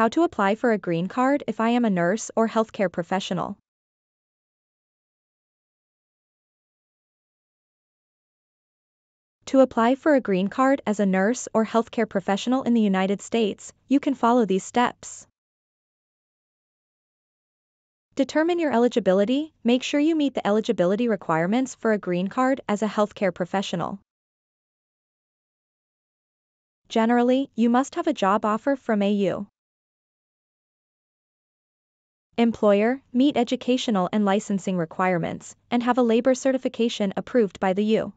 How to apply for a green card if I am a nurse or healthcare professional. To apply for a green card as a nurse or healthcare professional in the United States, you can follow these steps. Determine your eligibility, make sure you meet the eligibility requirements for a green card as a healthcare professional. Generally, you must have a job offer from AU. Employer, meet educational and licensing requirements, and have a labor certification approved by the U.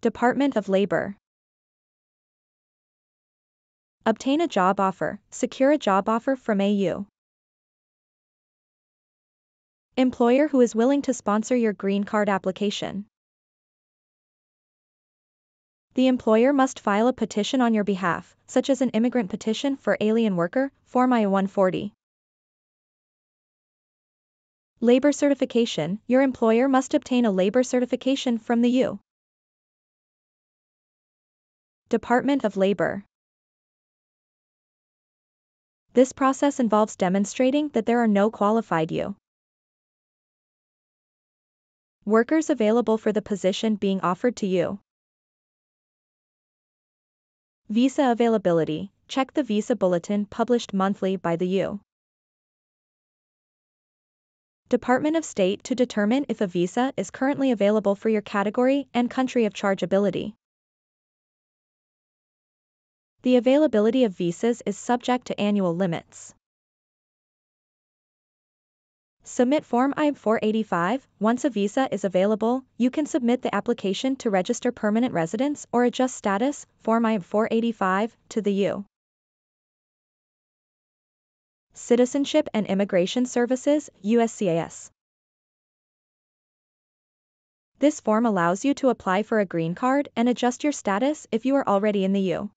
Department of Labor. Obtain a job offer, secure a job offer from AU. Employer who is willing to sponsor your green card application. The employer must file a petition on your behalf, such as an immigrant petition for alien worker, Form I-140. Labor certification, your employer must obtain a labor certification from the U. Department of Labor. This process involves demonstrating that there are no qualified U. Workers available for the position being offered to you. Visa availability. Check the visa bulletin published monthly by the U. Department of State to determine if a visa is currently available for your category and country of chargeability. The availability of visas is subject to annual limits. Submit Form I-485. Once a visa is available, you can submit the application to register permanent residence or adjust status, Form I-485, to the U. Citizenship and Immigration Services, USCIS. This form allows you to apply for a green card and adjust your status if you are already in the U.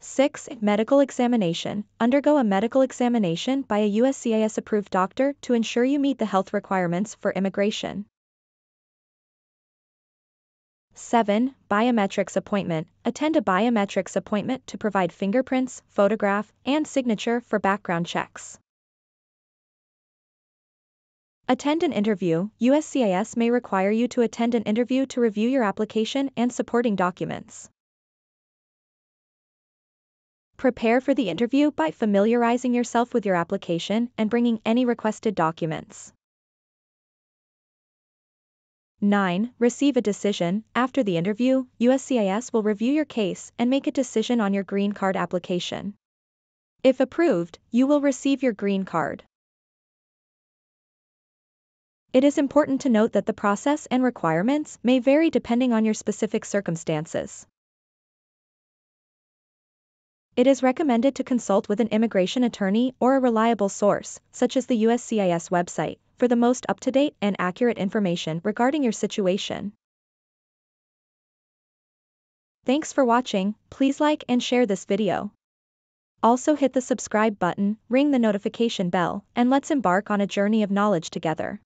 6. Medical examination. Undergo a medical examination by a USCIS approved doctor to ensure you meet the health requirements for immigration. 7. Biometrics appointment. Attend a biometrics appointment to provide fingerprints, photograph, and signature for background checks. Attend an interview. USCIS may require you to attend an interview to review your application and supporting documents. Prepare for the interview by familiarizing yourself with your application and bringing any requested documents. 9. Receive a decision. After the interview, USCIS will review your case and make a decision on your green card application. If approved, you will receive your green card. It is important to note that the process and requirements may vary depending on your specific circumstances. It is recommended to consult with an immigration attorney or a reliable source, such as the USCIS website, for the most up-to-date and accurate information regarding your situation. Thanks for watching, please like and share this video. Also hit the subscribe button, ring the notification bell, and let's embark on a journey of knowledge together.